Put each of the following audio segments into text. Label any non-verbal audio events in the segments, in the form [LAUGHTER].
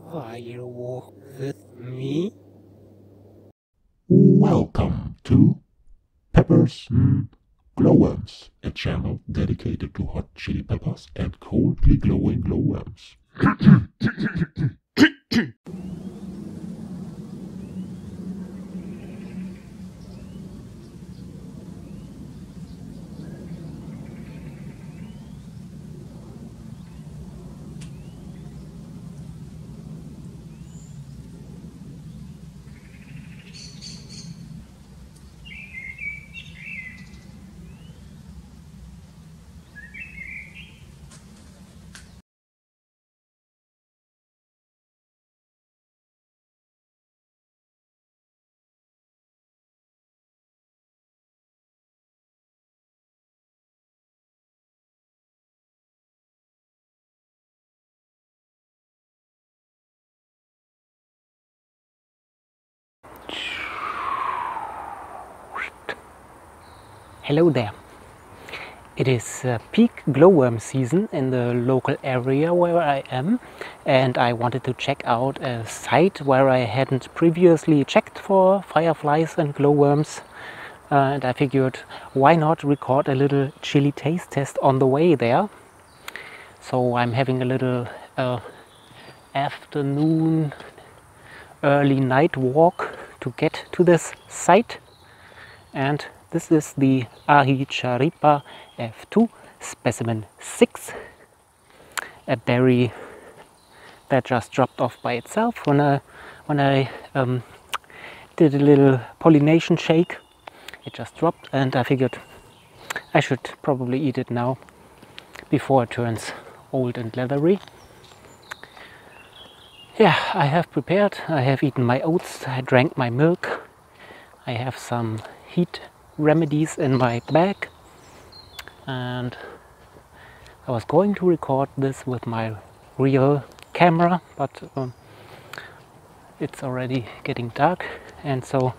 Firewalk with me? Welcome to Peppers mm, Glowworms, a channel dedicated to hot chili peppers and coldly glowing glowworms. [CLEARS THROAT] Hello there. It is uh, peak glowworm season in the local area where I am and I wanted to check out a site where I hadn't previously checked for fireflies and glowworms uh, and I figured why not record a little chili taste test on the way there. So I'm having a little uh, afternoon early night walk to get to this site and this is the Aji Chareapa F2 specimen 6, a berry that just dropped off by itself when I, when I um, did a little pollination shake. It just dropped and I figured I should probably eat it now before it turns old and leathery. Yeah, I have prepared, I have eaten my oats, I drank my milk, I have some heat remedies in my bag. And I was going to record this with my real camera but um, it's already getting dark and so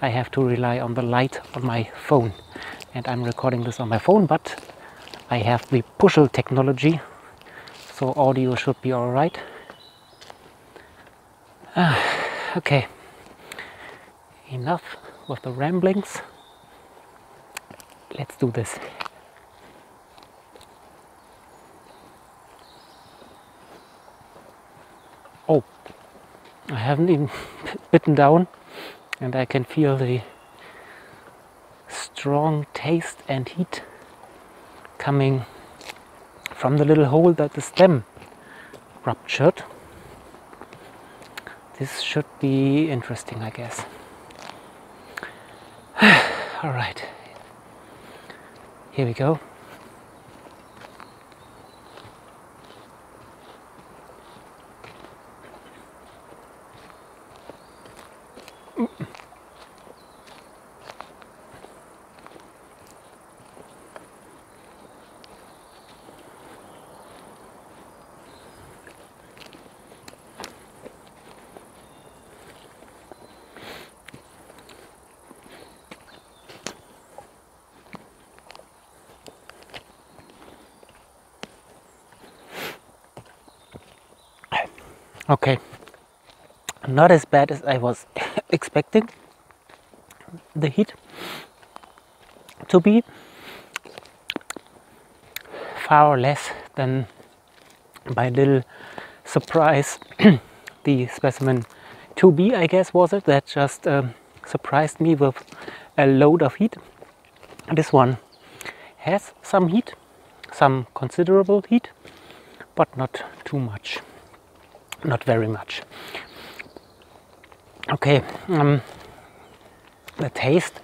I have to rely on the light on my phone. And I'm recording this on my phone but I have the Pushel technology so audio should be alright ah, okay. Enough with the ramblings let's do this. Oh, I haven't even [LAUGHS] bitten down and I can feel the strong taste and heat coming from the little hole that the stem ruptured. This should be interesting, I guess. [SIGHS] All right. Here we go. Okay, not as bad as I was [LAUGHS] expecting. The heat. To be far less than by little surprise. [CLEARS THROAT] The specimen 2B I guess was it? That just um, surprised me with a load of heat. This one has some heat some considerable heat but not too much not very much. Okay, um, the taste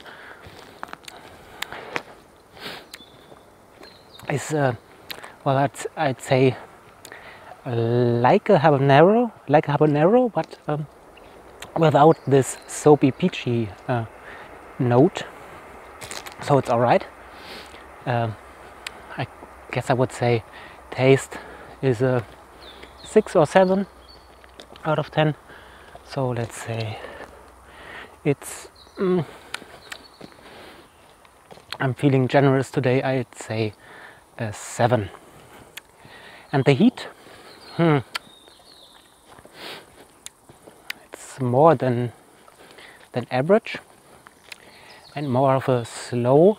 is, uh, well, I'd, I'd say like a habanero, like a habanero, but um, without this soapy peachy uh, note. So it's alright. Uh, I guess I would say taste is a six or seven out of 10 so let's say it's mm, I'm feeling generous today I'd say a 7 and the heat hmm, it's more than than average and more of a slow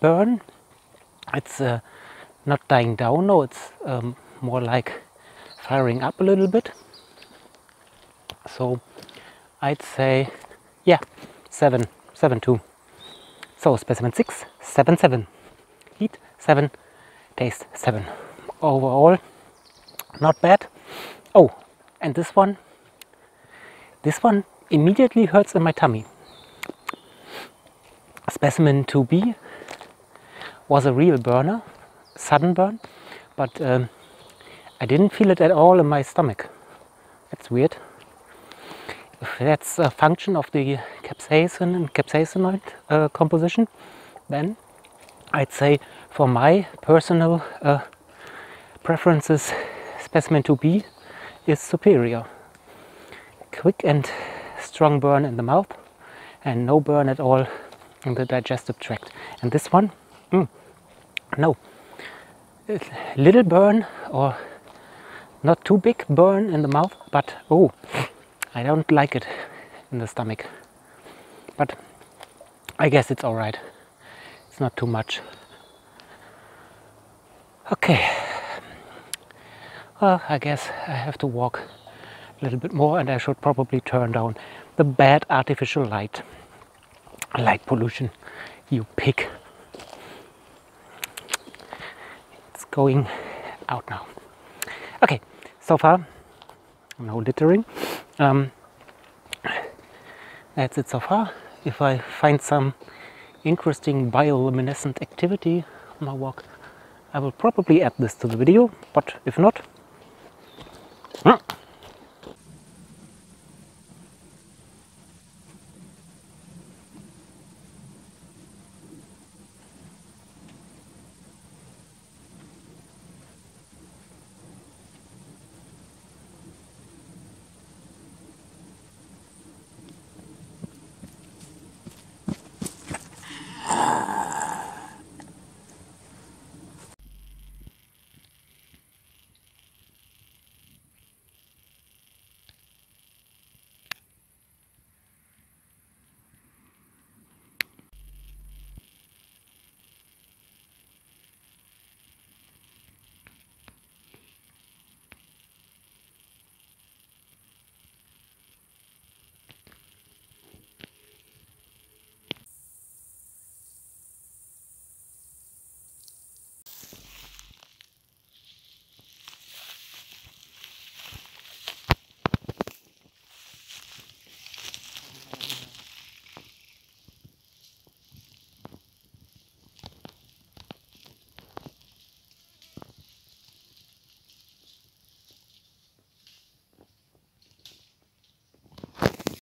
burn. It's uh, not dying down, no, it's um, more like firing up a little bit. So I'd say, yeah, 7, 7 2. So specimen 6, 7 7. Heat 7, taste 7. Overall, not bad. Oh, and this one, this one immediately hurts in my tummy. Specimen 2b was a real burner, sudden burn, but um, I didn't feel it at all in my stomach. That's weird. That's a function of the capsaicin and capsaicinoid uh, composition, then I'd say for my personal uh, preferences, specimen 2b is superior. Quick and strong burn in the mouth and no burn at all in the digestive tract. And this one, mm, no, little burn or not too big burn in the mouth, but oh, I don't like it in the stomach. But I guess it's alright. It's not too much. Okay. Well, I guess I have to walk a little bit more and I should probably turn down the bad artificial light. Light pollution, you pig. It's going out now. Okay, so far, no littering. Um, that's it so far. If I find some interesting bioluminescent activity on my walk, I will probably add this to the video, but if not,